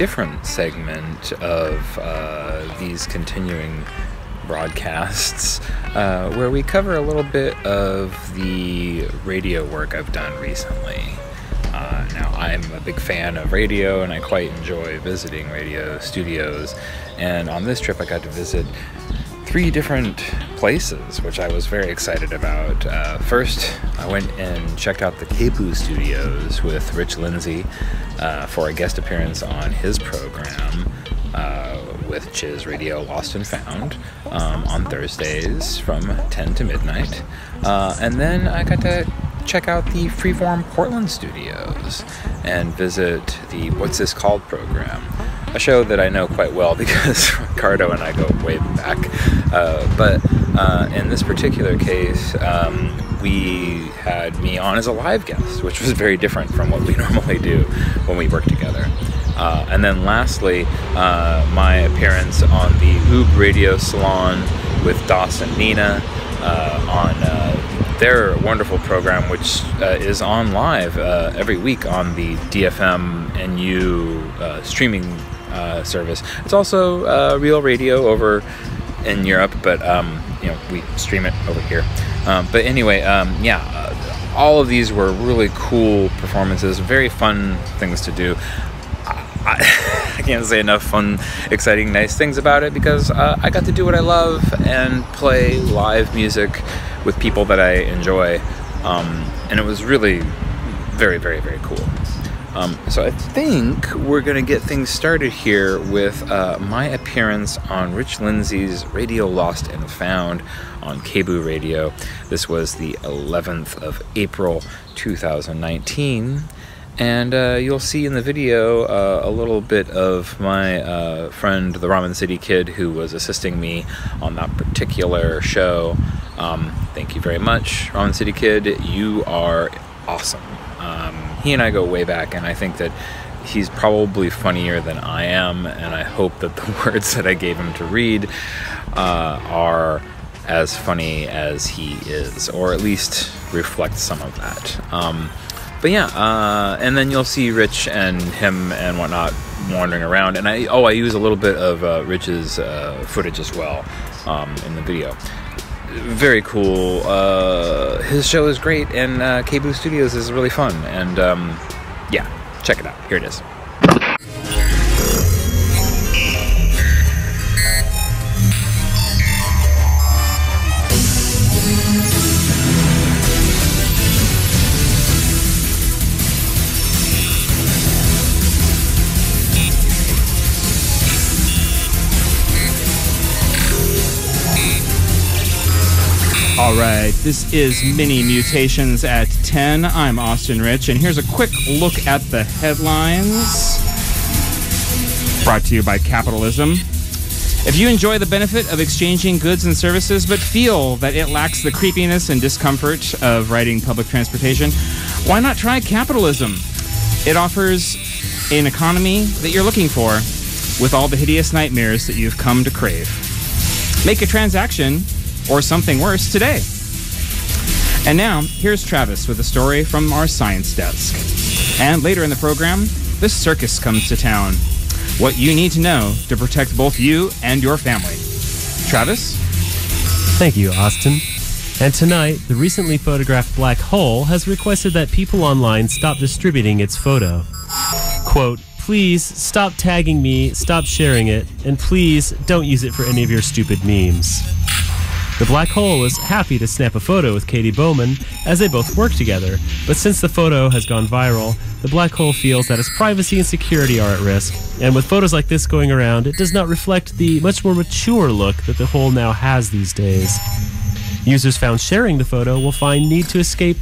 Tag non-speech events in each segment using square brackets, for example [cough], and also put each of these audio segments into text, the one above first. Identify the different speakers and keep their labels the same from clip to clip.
Speaker 1: different segment of uh, these continuing broadcasts uh, where we cover a little bit of the radio work I've done recently. Uh, now, I'm a big fan of radio and I quite enjoy visiting radio studios. And on this trip, I got to visit three different places, which I was very excited about. Uh, first, I went and checked out the KBOO studios with Rich Lindsay uh, for a guest appearance on his program uh, with Chiz Radio Lost and Found um, on Thursdays from 10 to midnight. Uh, and then I got to check out the Freeform Portland studios and visit the What's This Called program a show that I know quite well [laughs] because Ricardo and I go way back. Uh, but uh, in this particular case, um, we had me on as a live guest, which was very different from what we [laughs] normally do when we work together. Uh, and then lastly, uh, my appearance on the Oob Radio Salon with Dawson Nina uh, on uh, their wonderful program, which uh, is on live uh, every week on the DFM NU streaming service. It's also real radio over in Europe, but um, know we stream it over here. Um, but anyway, um, yeah, uh, all of these were really cool performances, very fun things to do. I, [laughs] I can't say enough fun, exciting, nice things about it because uh, I got to do what I love and play live music with people that I enjoy, um, and it was really very, very, very cool. Um, so I think we're going to get things started here with uh, my appearance on Rich Lindsay's Radio Lost and Found on KBOO Radio. This was the 11th of April 2019. And uh, you'll see in the video uh, a little bit of my uh, friend, the Ramen City Kid, who was assisting me on that particular show. Um, thank you very much, Ramen City Kid. You are awesome. Um, he and I go way back, and I think that he's probably funnier than I am, and I hope that the [laughs] words that I gave him to read uh, are as funny as he is, or at least reflect some of that. Um, but yeah, uh, and then you'll see Rich and him and whatnot wandering around, and I oh I use a little bit of uh, Rich's uh, footage as well um, in the video very cool. Uh, his show is great, and uh, KBOO Studios is really fun. And um, yeah, check it out. Here it is.
Speaker 2: Right, this is Mini Mutations at 10. I'm Austin Rich, and here's a quick look at the headlines. Brought to you by Capitalism. If you enjoy the benefit of exchanging goods and services, but feel that it lacks the creepiness and discomfort of riding public transportation, why not try capitalism? It offers an economy that you're looking for with all the hideous nightmares that you've come to crave. Make a transaction or something worse today. And now, here's Travis with a story from our science desk. And later in the program, the circus comes to town. What you need to know to protect both you and your family. Travis?
Speaker 3: Thank you, Austin. And tonight, the recently photographed black hole has requested that people online stop distributing its photo. Quote, please stop tagging me, stop sharing it, and please don't use it for any of your stupid memes. The black hole was happy to snap a photo with Katie Bouman as they both work together, but since the photo has gone viral, the black hole feels that its privacy and security are at risk. And with photos like this going around, it does not reflect the much more mature look that the hole now has these days. Users found sharing the photo will find need to escape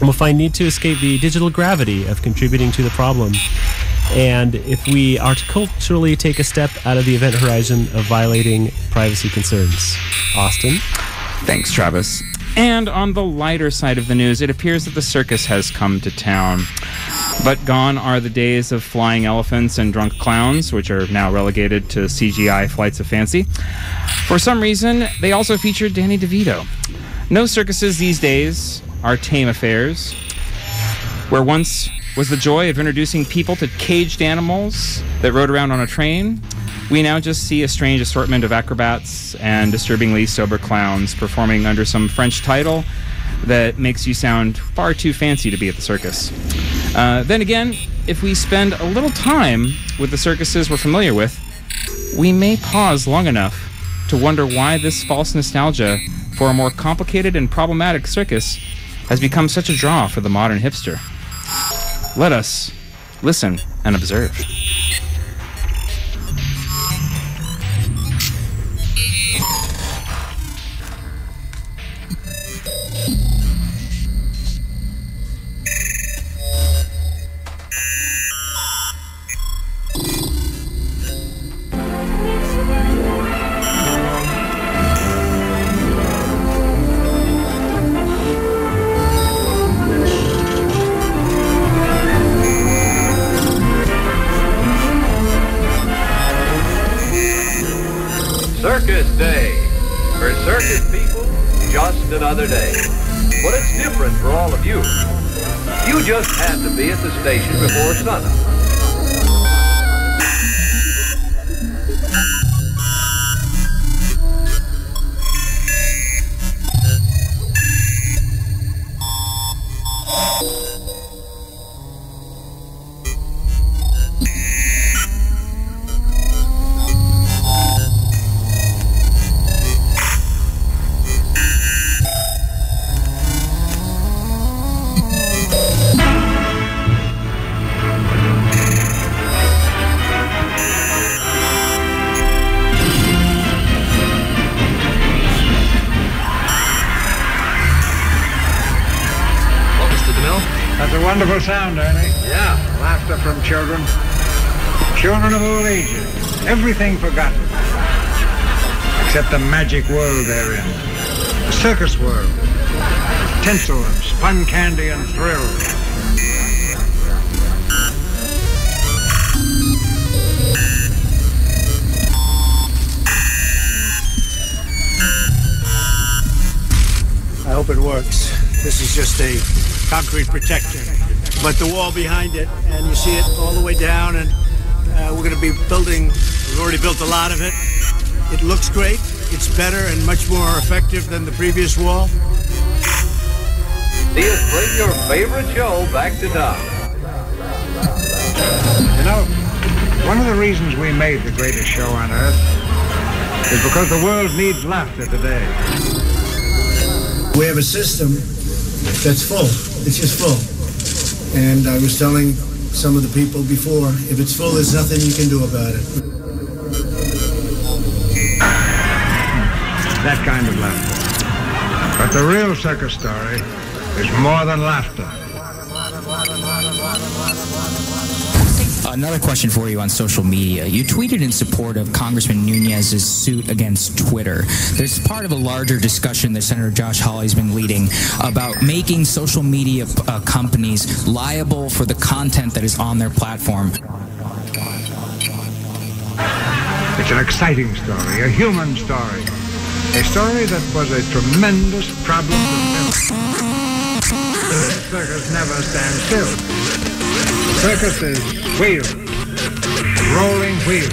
Speaker 3: will find need to escape the digital gravity of contributing to the problem. And if we are to culturally take a step out of the event horizon of violating privacy concerns. Austin?
Speaker 2: Thanks, Travis. And on the lighter side of the news, it appears that the circus has come to town. But gone are the days of flying elephants and drunk clowns, which are now relegated to CGI flights of fancy. For some reason, they also featured Danny DeVito. No circuses these days are tame affairs. Where once was the joy of introducing people to caged animals that rode around on a train, we now just see a strange assortment of acrobats and disturbingly sober clowns performing under some French title that makes you sound far too fancy to be at the circus. Uh, then again, if we spend a little time with the circuses we're familiar with, we may pause long enough to wonder why this false nostalgia for a more complicated and problematic circus has become such a draw for the modern hipster. Let us listen and observe.
Speaker 4: That's a wonderful sound, Ernie.
Speaker 5: Yeah.
Speaker 4: Laughter from children. Children of all ages. Everything forgotten. Except the magic world they're in. The circus world. Tinsel and spun candy and thrills.
Speaker 6: I hope it works. This is just a concrete protector, but the wall behind it, and you see it all the way down, and uh, we're going to be building, we've already built a lot of it. It looks great. It's better and much more effective than the previous wall.
Speaker 5: See us bring your favorite show back to town.
Speaker 4: You know, one of the reasons we made the greatest show on earth is because the world needs laughter today.
Speaker 6: We have a system that's full. It's just full. And I was telling some of the people before, if it's full, there's nothing you can do about it.
Speaker 4: That kind of laughter. But the real circus story is more than laughter.
Speaker 7: Another question for you on social media. You tweeted in support of Congressman Nunes's suit against Twitter. There's part of a larger discussion that Senator Josh Hawley's been leading about making social media uh, companies liable for the content that is on their platform.
Speaker 4: It's an exciting story, a human story. A story that was a tremendous problem to. The circus never stands still. Circus is wheels, rolling wheels.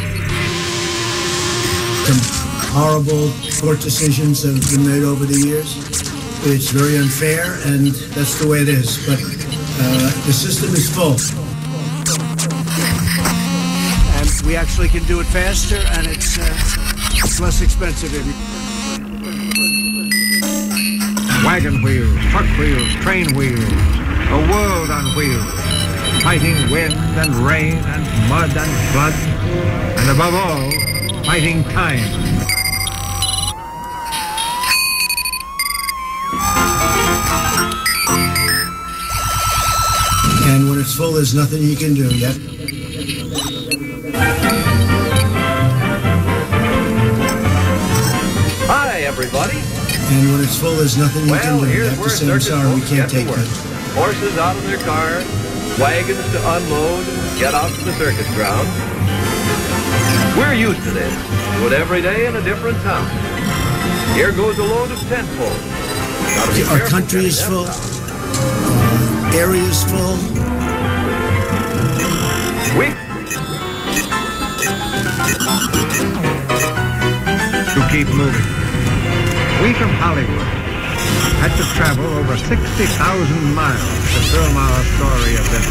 Speaker 6: Some horrible court decisions that have been made over the years. It's very unfair, and that's the way it is. But uh, the system is full. And we actually can do it faster, and it's, uh, it's less expensive. If you
Speaker 4: Wagon wheels, truck wheels, train wheels, a world on wheels, fighting wind and rain and mud and flood, and above all, fighting time.
Speaker 6: And when it's full, there's nothing you can do yet.
Speaker 5: Hi, everybody.
Speaker 6: And when it's full, there's nothing you can do. You
Speaker 5: here's
Speaker 6: have
Speaker 5: where
Speaker 6: to say, I'm sorry, we can't
Speaker 5: get
Speaker 6: take
Speaker 5: to Horses out of their cars, wagons to unload and get out to the circus ground. We're used to this. Do it every day in a different town. Here goes a load of tent poles.
Speaker 6: Our country is full.
Speaker 5: down.
Speaker 6: Our area is full.
Speaker 5: We
Speaker 4: to keep moving. We from Hollywood had to travel over 60,000 miles to film our story of this.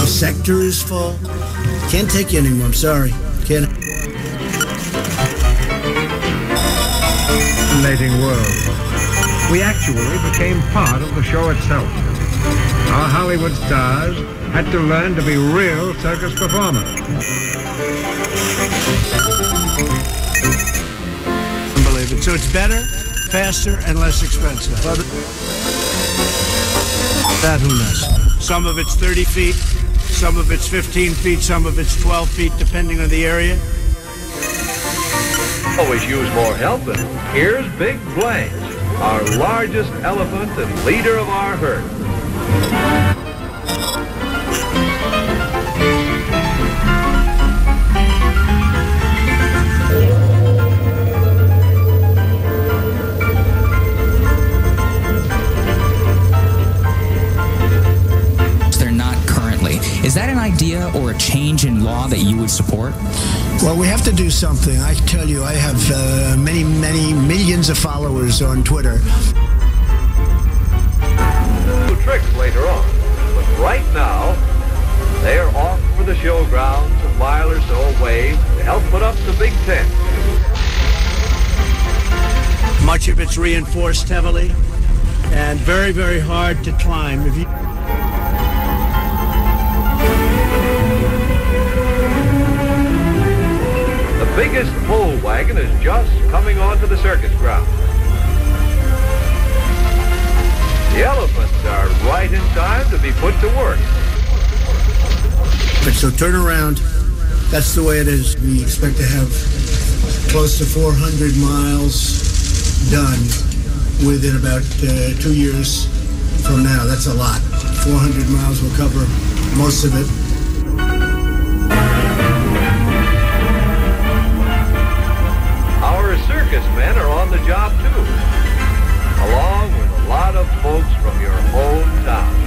Speaker 6: The sector is full. Can't take you anymore. I'm sorry. Can't.
Speaker 4: fascinating world. We actually became part of the show itself. Our Hollywood stars had to learn to be real circus performers.
Speaker 6: Unbelievable. So it's better, faster, and less expensive. Well, that who knows? Some of it's 30 feet, some of it's 15 feet, some of it's 12 feet, depending on the area.
Speaker 5: always use more help, and here's Big Blanche, our largest elephant and leader of our herd.
Speaker 7: Is that an idea or a change in law that you would support?
Speaker 6: Well, we have to do something. I tell you, I have uh, many, many millions of followers on Twitter.
Speaker 5: New tricks later on, but right now, they are off for the showgrounds a mile or so away to help put up the Big Tent.
Speaker 6: Much of it's reinforced heavily and very, very hard to climb. If you
Speaker 5: biggest pole wagon is just coming onto the circus ground. The elephants are right in time to be put to work.
Speaker 6: But so turn around. That's the way it is. We expect to have close to 400 miles done within about uh, two years from now. That's a lot. 400 miles will cover most of it.
Speaker 5: Circus men are on the job too, along with a lot of folks from your hometown.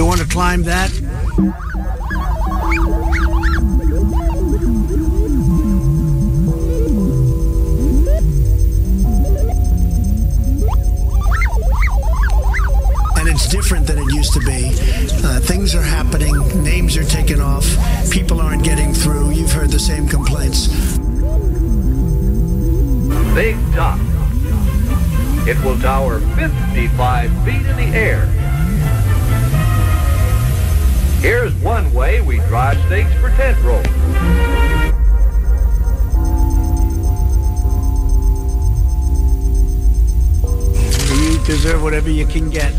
Speaker 5: You
Speaker 6: want to climb that?
Speaker 4: And it's different than it used to be. Uh,
Speaker 6: things are happening, names are taken off, people aren't getting through. You've heard the same complaints.
Speaker 5: Big Top. It will tower 55 feet in the air Here's one way we drive stakes for tent rolls.
Speaker 6: You deserve whatever you can get.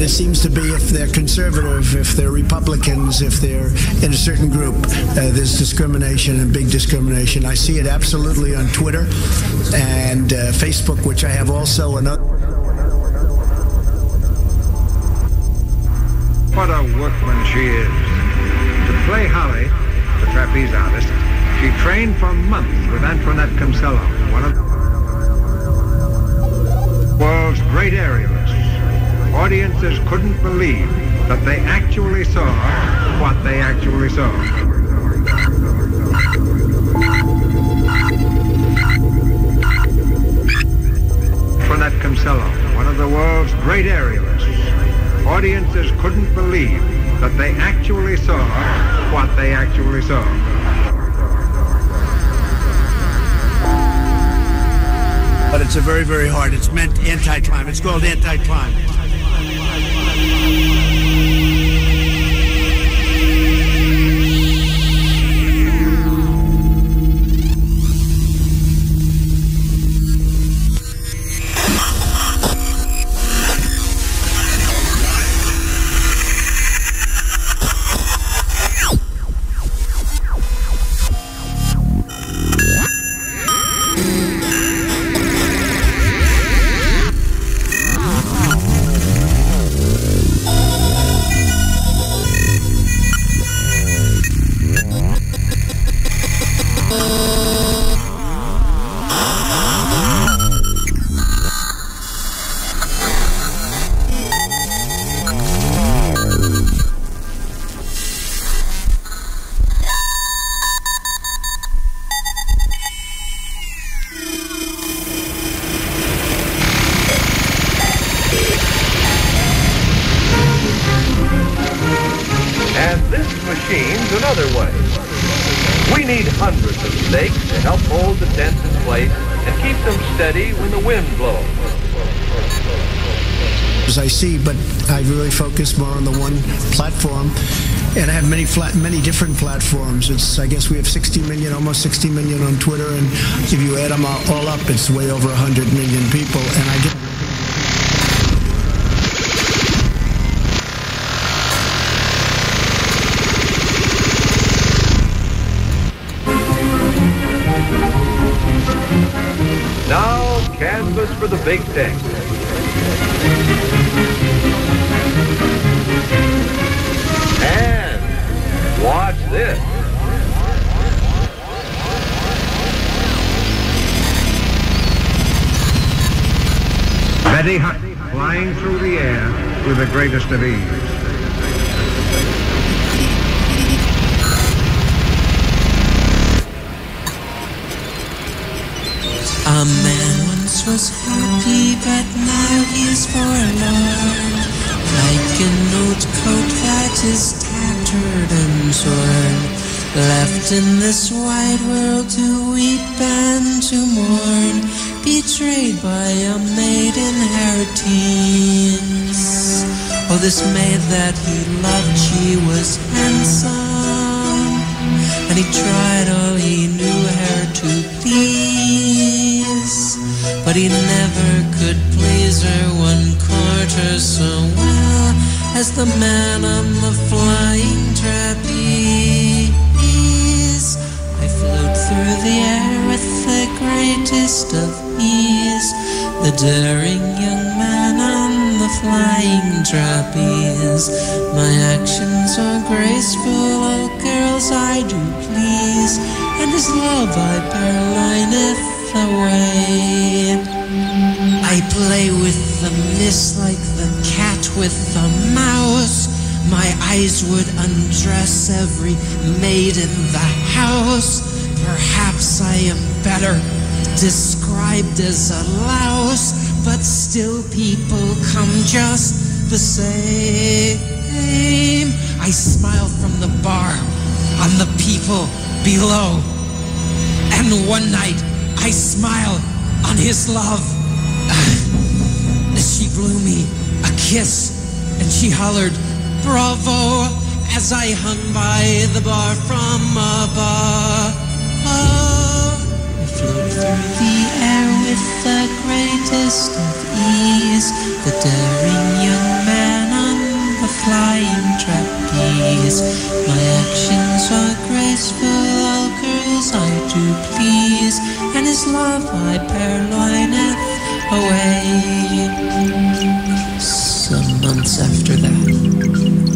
Speaker 6: And it seems to be if they're conservative, if they're Republicans, if they're in a certain group, uh, there's discrimination and big discrimination. I see it absolutely on Twitter and uh, Facebook, which I have also, and other.
Speaker 4: What a workman she is. To play Holly, the trapeze artist, she trained for months with Antoinette Concello, one of the world's great aerialists. Audiences couldn't believe that they actually saw what they actually saw. Antoinette Concello, one of the world's great aerialists. Audiences couldn't believe that they actually saw what they actually saw.
Speaker 6: But it's a very, very hard. It's meant anti-climb. It's called anti-climb. Flat, many different platforms. It's I guess we have 60 million, almost 60 million on Twitter, and if you add them all, up, it's way over 100 million people. And I get
Speaker 5: Now, canvas for the big tent.
Speaker 4: Greatest of ease.
Speaker 8: A man once was happy, but now he's forlorn. Like an old coat that is tattered and torn. Left in this wide world to weep and to mourn. Betrayed by a maiden her teens. Oh, this maid that he loved, she was handsome. And he tried all he knew her to please. But he never could please her one quarter so well as the man on the flying trapeze. I float through the air with the greatest of ease. The daring young flying trapeze. My actions are graceful, oh girls I do please. And his love I purlineth away. I play with the mist like the cat with the mouse. My eyes would undress every maid in the house. Perhaps I am better described as a louse, but still people come just the same. I smile from the bar on the people below. And one night I smile on his love. [sighs] She blew me a kiss and she hollered, Bravo, as I hung by the bar from above. Through the air with the greatest of ease. The daring young man on the flying trapeze. My actions are graceful, all girls I do please. And his love I purloineth away. Some months after that,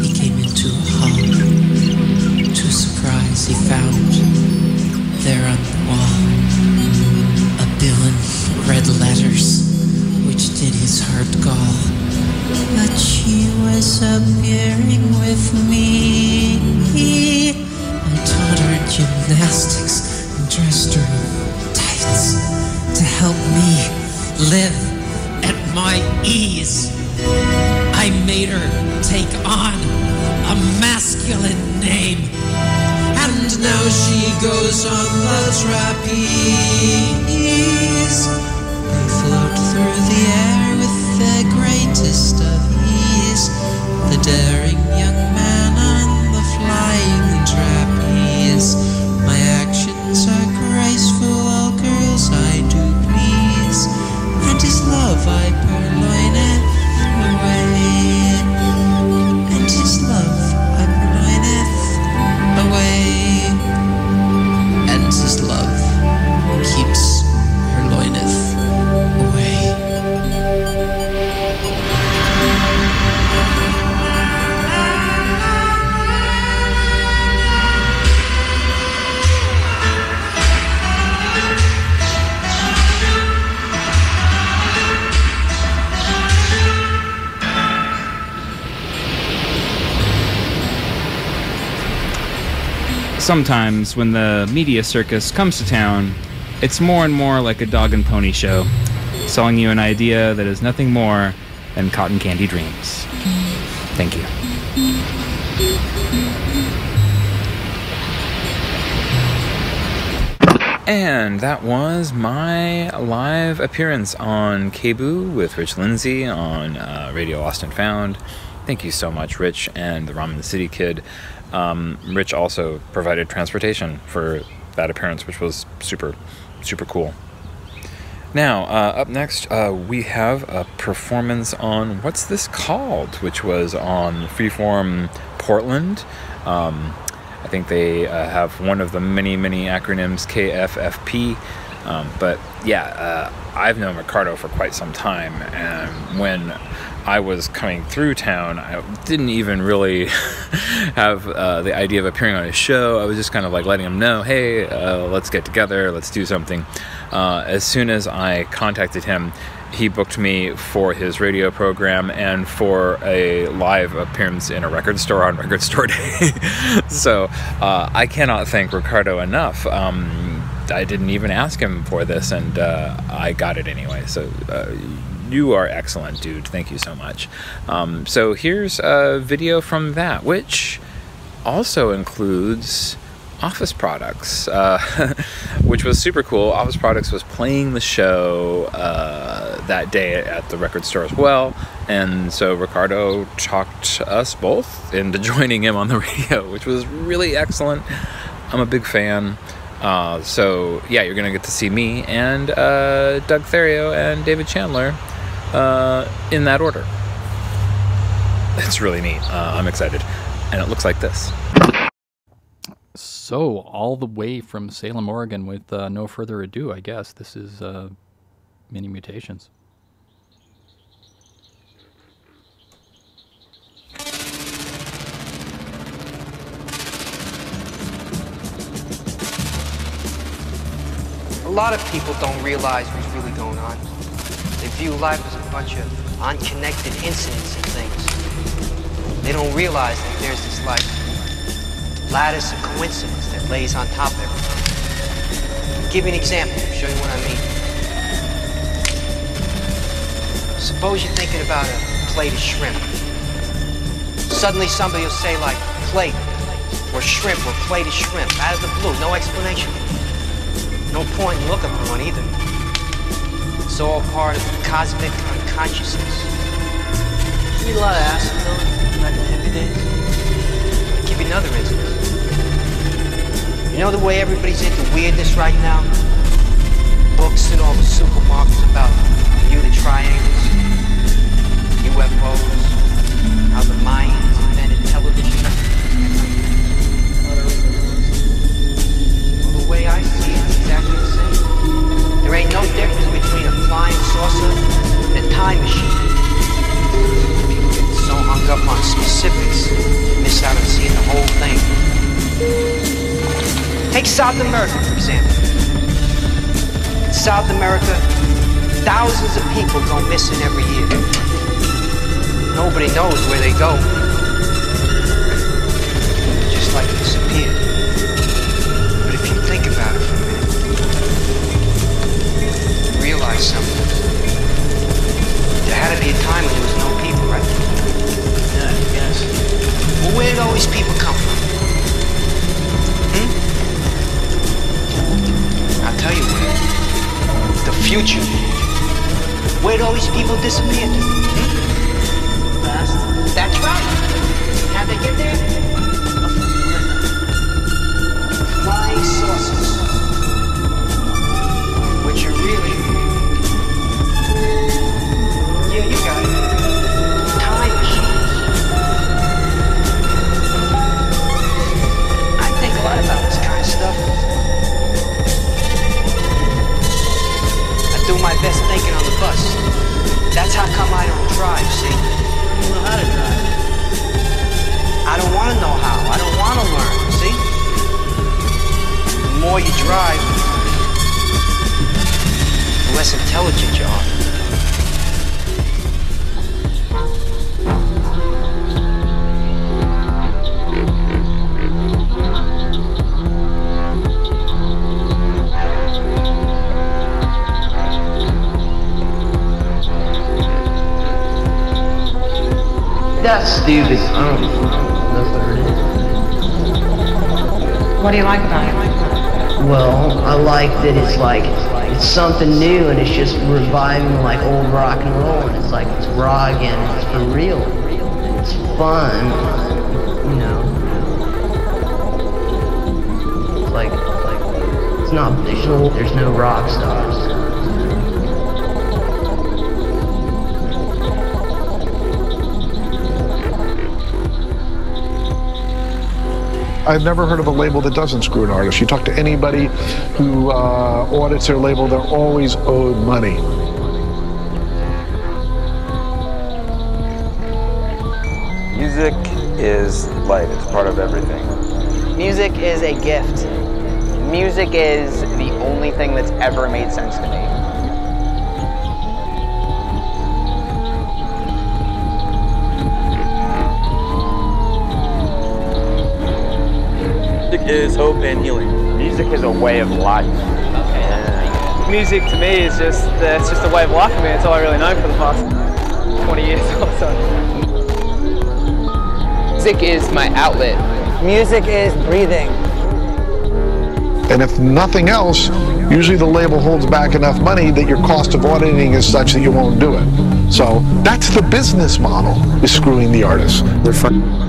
Speaker 8: he came into a hall. To surprise, he found there on the wall in red letters, which did his heart gall. But she was appearing with me. I taught her gymnastics and dressed her in tights to help me live at my ease. I made her take on a masculine name. And now she goes on the trapeze. They float through the air with the greatest of ease. The daring
Speaker 2: Sometimes, when the media circus comes to town, it's more and more like a dog and pony show, selling you an idea that is nothing more than cotton candy dreams. Thank you.
Speaker 1: And that was my live appearance on KBOO with Rich Lindsay on uh, Radio and Found. Thank you so much, Rich and the Ramen City Kid. Um, Rich also provided transportation for that appearance, which was super, super cool. Now, uh, up next, uh, we have a performance on What's This Called, which was on Freeform Portland. Um, I think they uh, have one of the many, many acronyms KFFP. Um, but yeah, uh, I've known Ricardo for quite some time, and when I was coming through town, I didn't even really [laughs] have uh, the idea of appearing on his show. I was just kind of like letting him know, hey, uh, let's get together, let's do something. Uh, as soon as I contacted him, he booked me for his radio program and for a live appearance in a record store on [laughs] Record Store Day. [laughs] so uh, I cannot thank Ricardo enough. Um, I didn't even ask him for this, and uh, I got it anyway. So uh, you are excellent, dude. Thank you so much. Um, so here's a video from that, which also includes Office Products, uh, [laughs] which was super cool. Office Products was playing the show uh, that day at the record store as well, and so Ricardo talked us both into [laughs] joining him on the [laughs] radio, which was really excellent. I'm a big fan. Uh, so yeah, you're gonna get to see me and uh, Doug Therio and David Chandler uh, in that order. It's really neat. Uh, I'm excited, and it looks like this.
Speaker 9: So, all the way from Salem, Oregon, with uh, no further ado, I guess this is uh, Mini Mutations.
Speaker 10: A lot of people don't realize what's really going on. They view life as a bunch of unconnected incidents and things. They don't realize that there's this like lattice of coincidence that lays on top of everything. Give you an example, show you what I mean. Suppose you're thinking about a plate of shrimp. Suddenly somebody will say like plate or shrimp or plate of shrimp out of the blue, no explanation. No point in looking for one either. It's all part of cosmic unconsciousness. You need a lot of acid though, back in the hippie days. Give you another instance. You know the way everybody's into weirdness right now? Books in all the supermarkets about Bermuda triangles, UFOs, how the Mayans invented television. Well, the way I see There ain't no difference between a flying saucer and a time machine. People get so hung up on specifics, miss out on seeing the whole thing. Take South America, for example. In South America, thousands of people go missing every year. Nobody knows where they go. Be a time when there was no people, right? Yeah, I guess. Well, where did all these people come from? Hmm? I'll tell you where. The future. Where'd all these people disappear to? Hmm? That's right. How'd they get there?
Speaker 11: Something new and it's just reviving like old rock and roll and it's like it's raw again it's for real. It's fun, you know. It's like like it's not visual. There's no rock stars.
Speaker 12: I've never heard of a label that doesn't screw an artist. You talk to anybody who uh, audits their label, they're always owed money.
Speaker 13: Music is life, it's part of everything.
Speaker 14: Music is a gift. Music is the only thing that's ever made sense to me.
Speaker 13: Is hope and healing.
Speaker 14: Music is a way of life.
Speaker 15: Music to me is just uh, it's just a way of life for me. It's all I really know for the past 20 years or so.
Speaker 14: Music is my outlet. Music is breathing.
Speaker 12: And if nothing else, usually the label holds back enough money that your cost of auditing is such that you won't do it. So that's the business model, is screwing the artists. They're fun.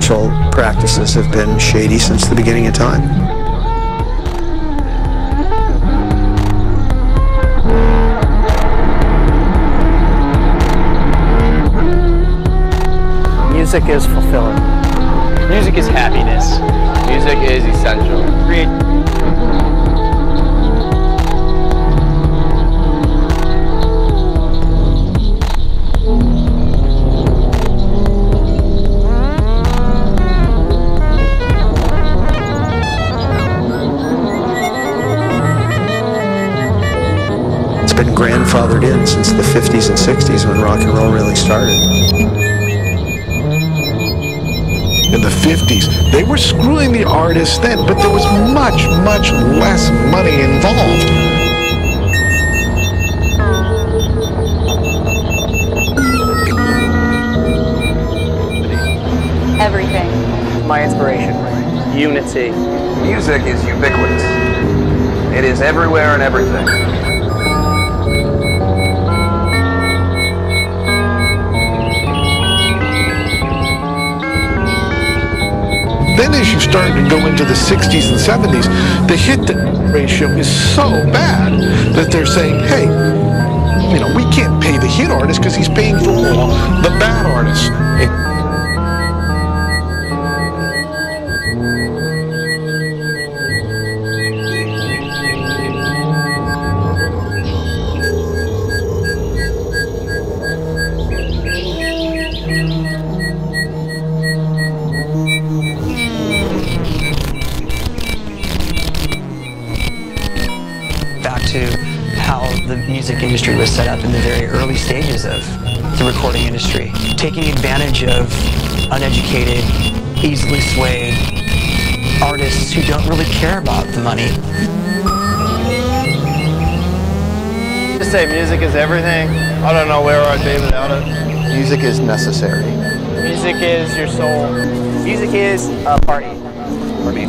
Speaker 16: Financial practices have been shady since the beginning of time.
Speaker 15: Music is fulfilling. Music is happiness.
Speaker 14: Music is essential.
Speaker 15: Create
Speaker 16: been grandfathered in since the 50s and 60s when rock and roll really started.
Speaker 12: in the 50s. They were screwing the artists then, but there was much, much less money involved.
Speaker 14: Everything. My inspiration. Unity.
Speaker 13: Music is ubiquitous. It is everywhere and everything.
Speaker 12: Then as you start to go into the 60s and 70s, the hit ratio is so bad that they're saying, hey, you know, we can't pay the hit artist because he's paying for all the bad artists.
Speaker 14: Music industry was set up in the very early stages of the recording industry. Taking advantage of uneducated, easily swayed artists who don't really care about the money.
Speaker 15: To say music is everything. I don't know where I'd be without it.
Speaker 16: Music is necessary.
Speaker 15: Music is your soul.
Speaker 14: Music is a party for me.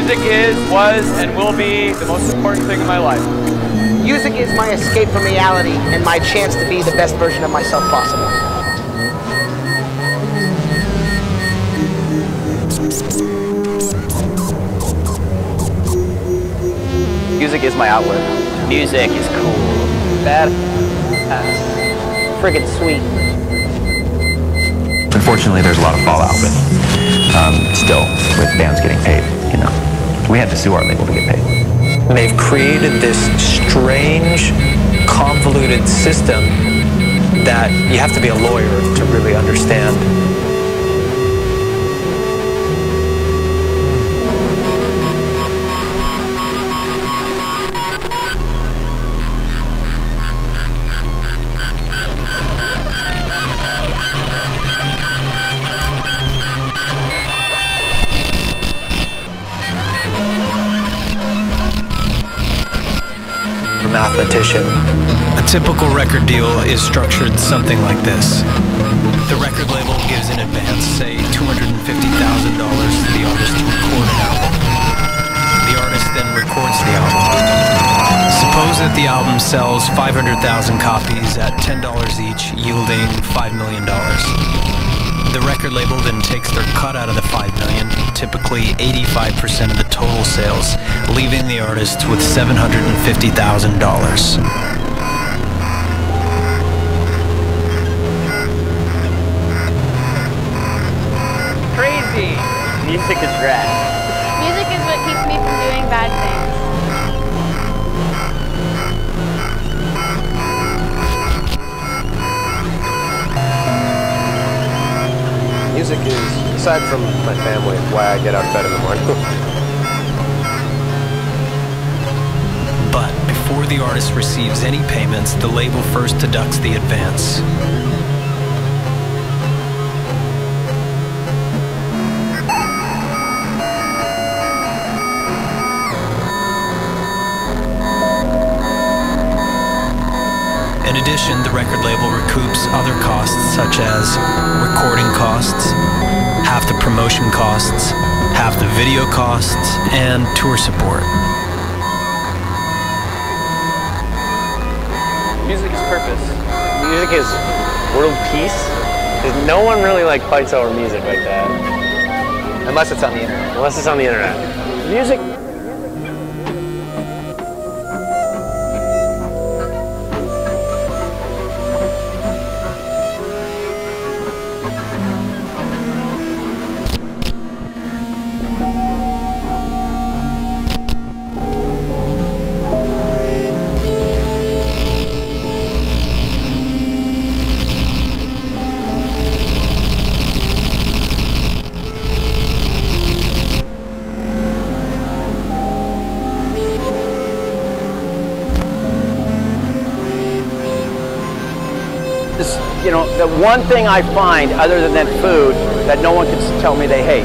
Speaker 15: Music is, was, and will be the most important thing in my life.
Speaker 17: Music is my escape from reality and my chance to be the best version of myself possible.
Speaker 14: Music is my outlet. Music is cool. Bad ass. Friggin' sweet.
Speaker 18: Unfortunately, there's a lot of fallout but um, still with bands getting paid. You know, we had to sue our label to get paid.
Speaker 14: They've created this strange, convoluted system that you have to be a lawyer to really understand.
Speaker 19: Mathematician. A typical record deal is structured something like this. The record label gives in advance, say, $250,000 to the artist to record an album. The artist then records the album. Suppose that the album sells 500,000 copies at $10 each, yielding $5 million. The record label then takes their cut out of the 5 million, typically 85% of the total sales, leaving the artist with $750,000.
Speaker 14: Crazy! Music is rad.
Speaker 20: Music is what keeps me from doing bad things.
Speaker 21: Music is, aside from my family, why I get out of bed in the morning. [laughs]
Speaker 19: But before the artist receives any payments, the label first deducts the advance. Addition, the record label recoups other costs such as recording costs, half the promotion costs, half the video costs, and tour support.
Speaker 15: Music is purpose. Music is world peace. Because no one really like fights over music like that. Unless it's on the internet. Unless it's on the internet. Music.
Speaker 14: The one thing I find other than that food
Speaker 22: that no one can tell me they hate.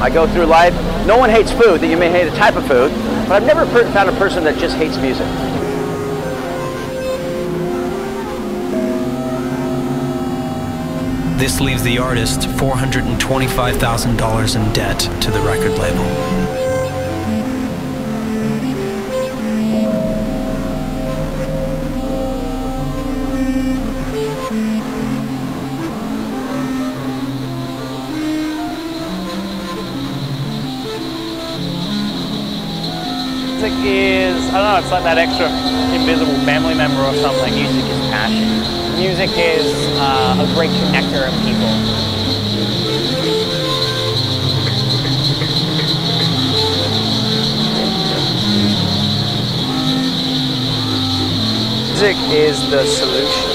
Speaker 22: I go through life, no one hates food, that you may hate a type of food, but I've never found a person that just hates music.
Speaker 19: This leaves the artist $425,000 in debt to the record label.
Speaker 23: Is, I don't know, it's like that extra invisible family member or something. Music is passion. Music is uh, a great connector of people.
Speaker 24: Music is the solution.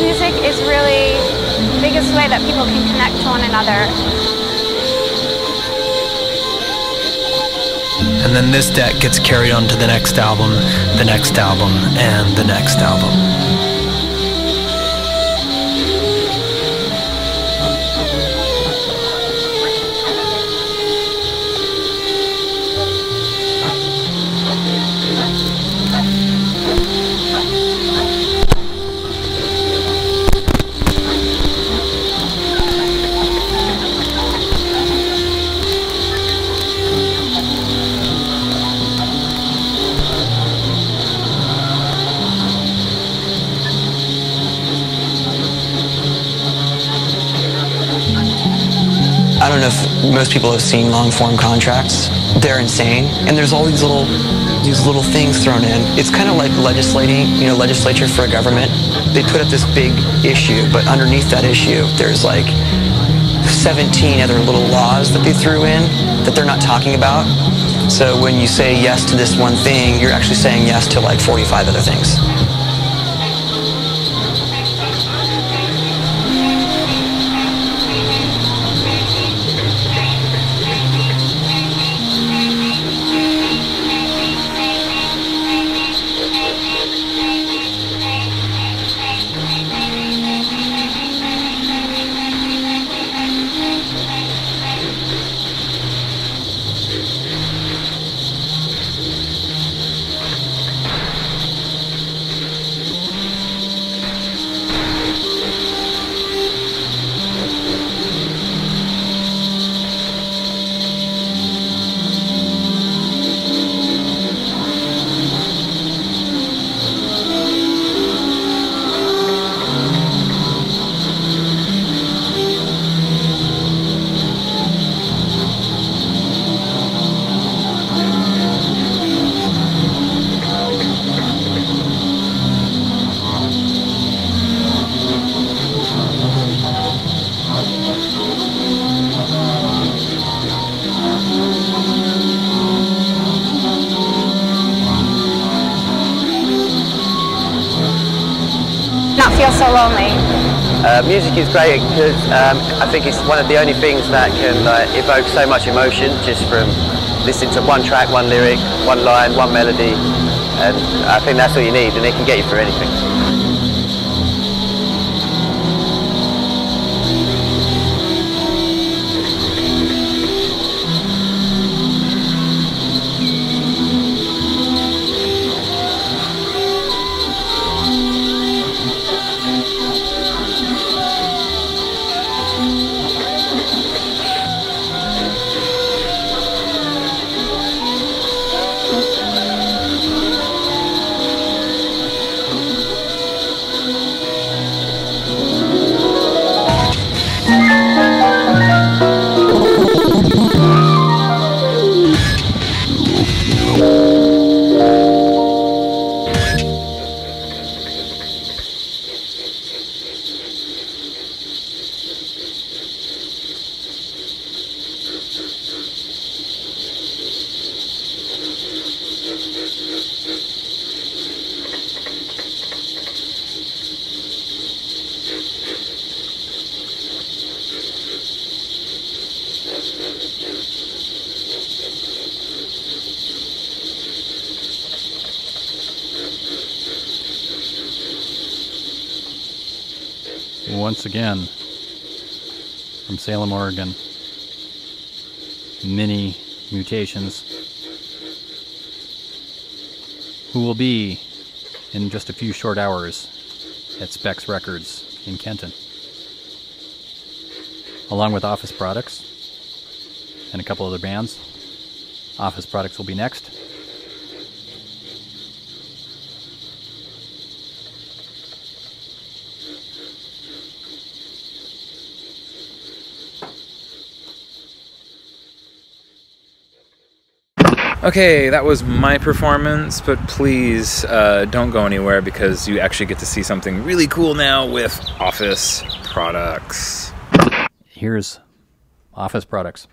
Speaker 20: Music is really the biggest way that people can connect to one another.
Speaker 19: And then this debt gets carried on to the next album, the next album, and the next album.
Speaker 14: Don't know if most people have seen long form contracts. They're insane. And there's all these little these little things thrown in. It's kind of like legislating, you know, legislature for a government. They put up this big issue, but underneath that issue, there's like 17 other little laws that they threw in that they're not talking about. So when you say yes to this one thing, you're actually saying yes to like 45 other things.
Speaker 22: Music is great because um, I think it's one of the only things that can uh, evoke so much emotion just from listening to one track, one lyric, one line, one melody. And I think that's all you need and it can get you through anything.
Speaker 9: Short hours at Specs Records in Kenton. Along with Office Products and a couple other bands. Office Products will be next.
Speaker 1: Okay, that was my performance, but please uh, don't go anywhere because you actually get to see something really cool now with Office products.
Speaker 9: Here's Office Products.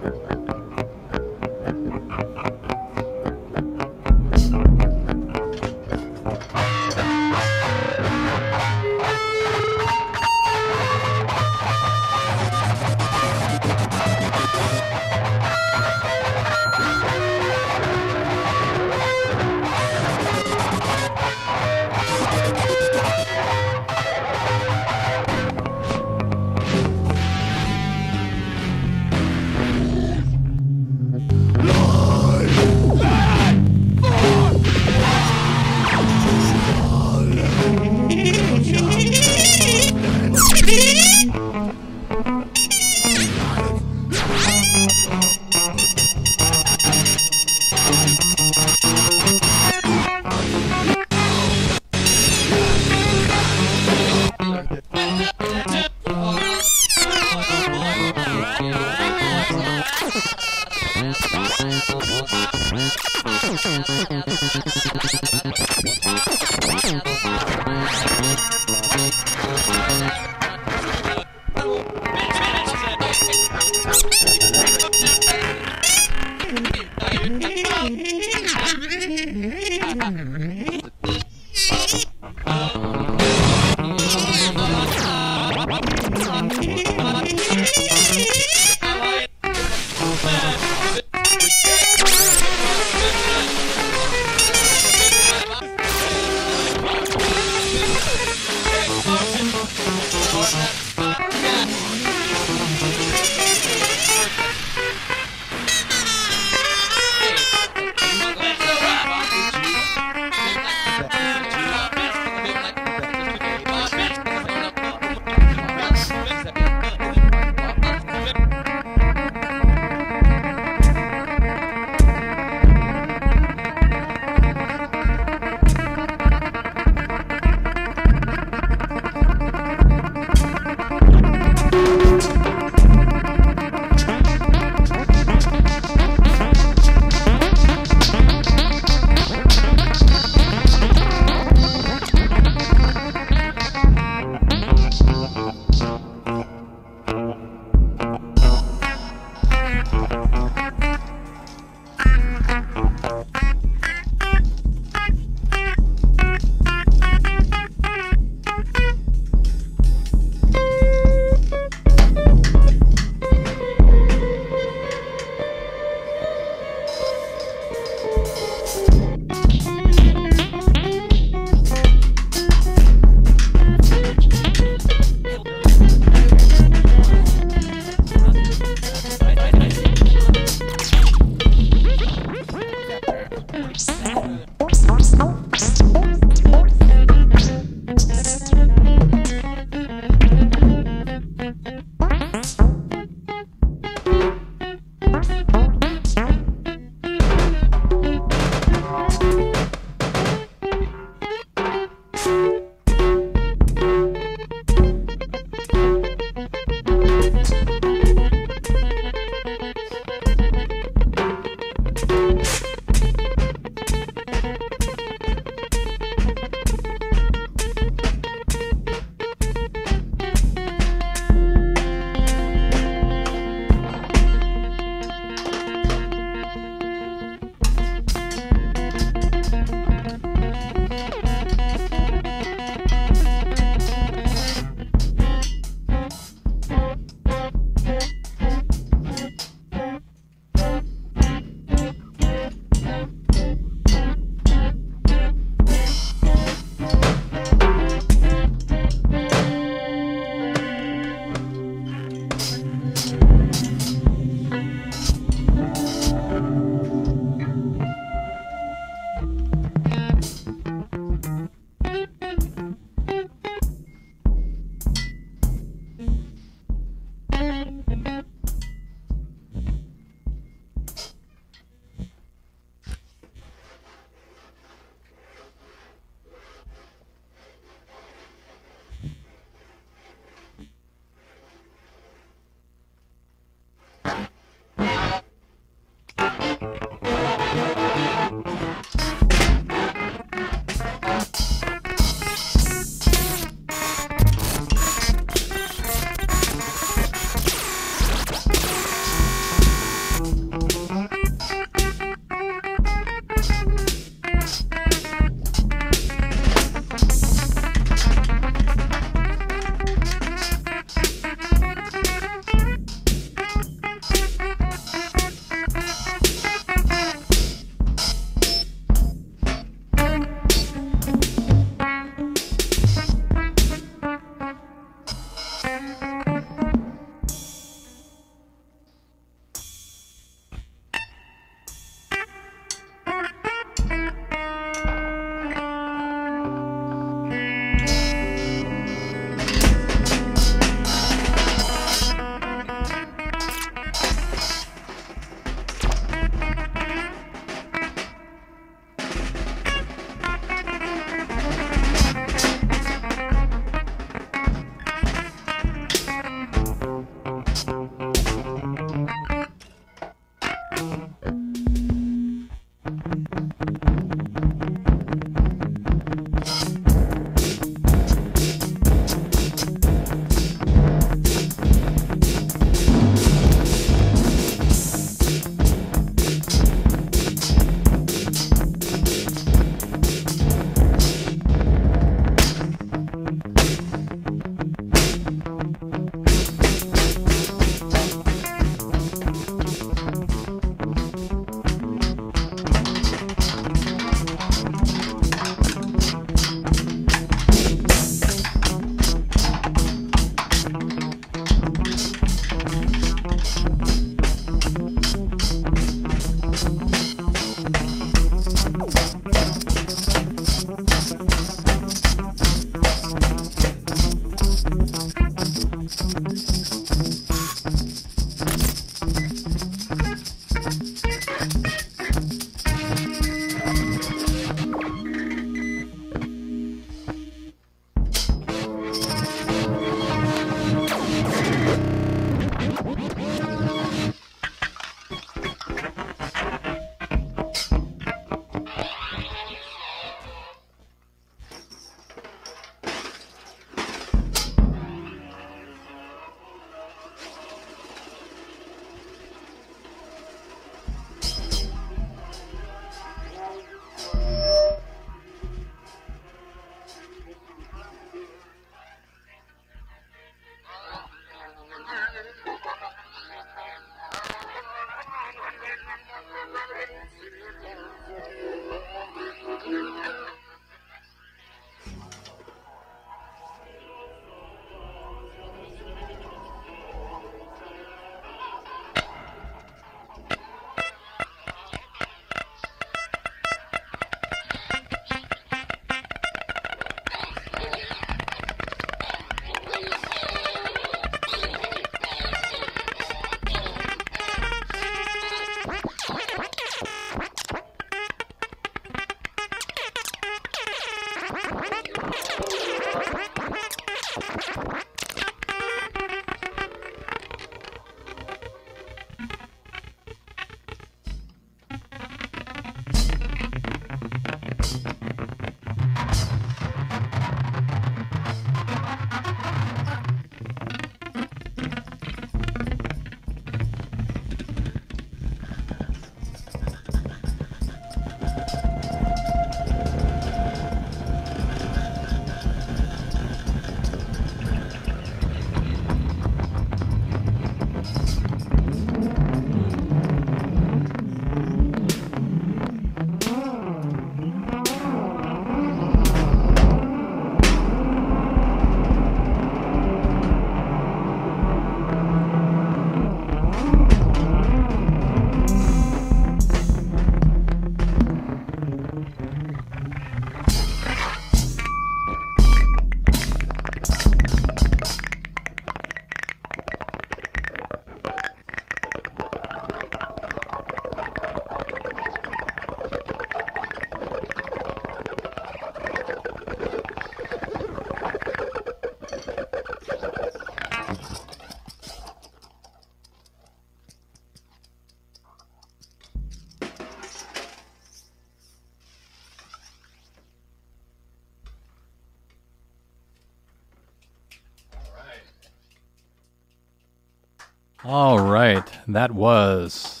Speaker 9: All right, that was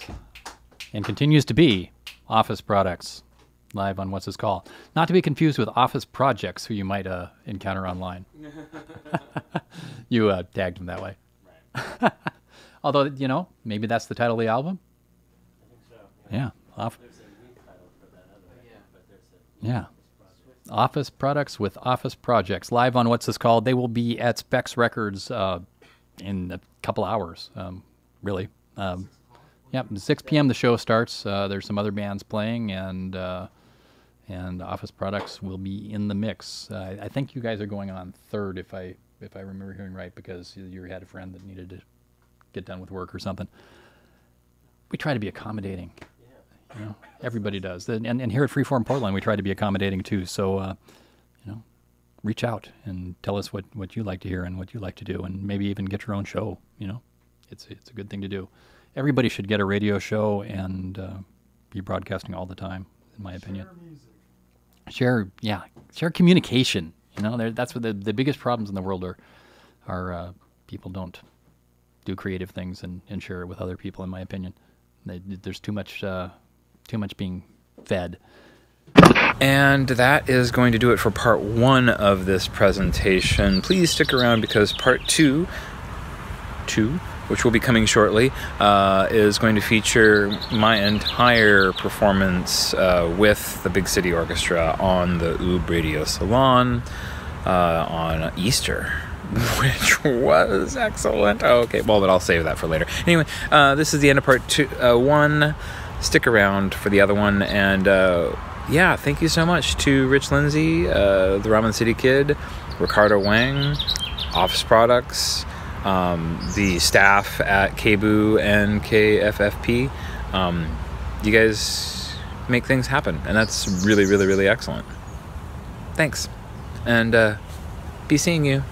Speaker 9: and continues to be Office Products live on What's His Call. Not to be confused with Office Projects, who you might uh, encounter online. [laughs] you uh, tagged him that way. [laughs] Although, you know, maybe that's the title of the album. Yeah. Off- yeah. Office Products with Office Projects live on What's This Called. They will be at Specs Records uh, in a couple hours, um, really. Um, Yep, 6 p.m. the show starts. Uh, there's some other bands playing, and uh, and Office Products will be in the mix. Uh, I think you guys are going on third, if I if I remember hearing right, because you had a friend that needed to get done with work or something. We try to be accommodating. You know, everybody does, and, and here at Freeform Portland, we try to be accommodating too. So, uh, you know, reach out and tell us what, what you like to hear and what you like to do, and maybe even get your own show. You know, it's it's a good thing to do everybody should get a radio show and uh, be broadcasting all the time, in my opinion. Share, yeah, share communication. You know, that's what the, the biggest problems in the world are. Are uh, people don't do creative things and, and share it with other people. In my opinion, they, there's too much uh, too much being fed.
Speaker 1: And that is going to do it for part one of this presentation. Please stick around because part two, two which will be coming shortly, uh, is going to feature my entire performance uh, with the Big City Orchestra on the Oob Radio Salon uh, on Easter. [laughs] Which was excellent. Okay, well, but I'll save that for later. Anyway, uh, this is the end of part two, uh, one. Stick around for the other one, and uh, yeah, thank you so much to Rich Lindsay, the Ramen City Kid, Ricardo Wang, Office Products, um, the staff at KBOO and KFFP. Um, you guys make things happen, and that's really, really, really excellent. Thanks, and uh, be seeing you.